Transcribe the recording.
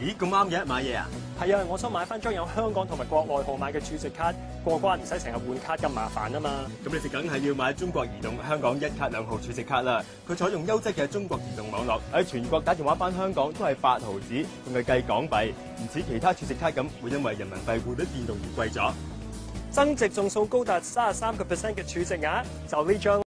咦，咁啱嘅，買嘢啊？係啊，我想買翻張有香港同埋國外號碼嘅儲值卡，過關唔使成日換卡咁麻煩啊嘛。咁你就梗係要買中國移動香港一卡兩號儲值卡啦。佢採用優質嘅中國移動網絡，喺全國打電話翻香港都係八毫子，仲係計港幣，唔似其他儲值卡咁會因為人民幣匯率變動而貴咗。增值仲數高達三十三個 percent 嘅儲值額，就呢張。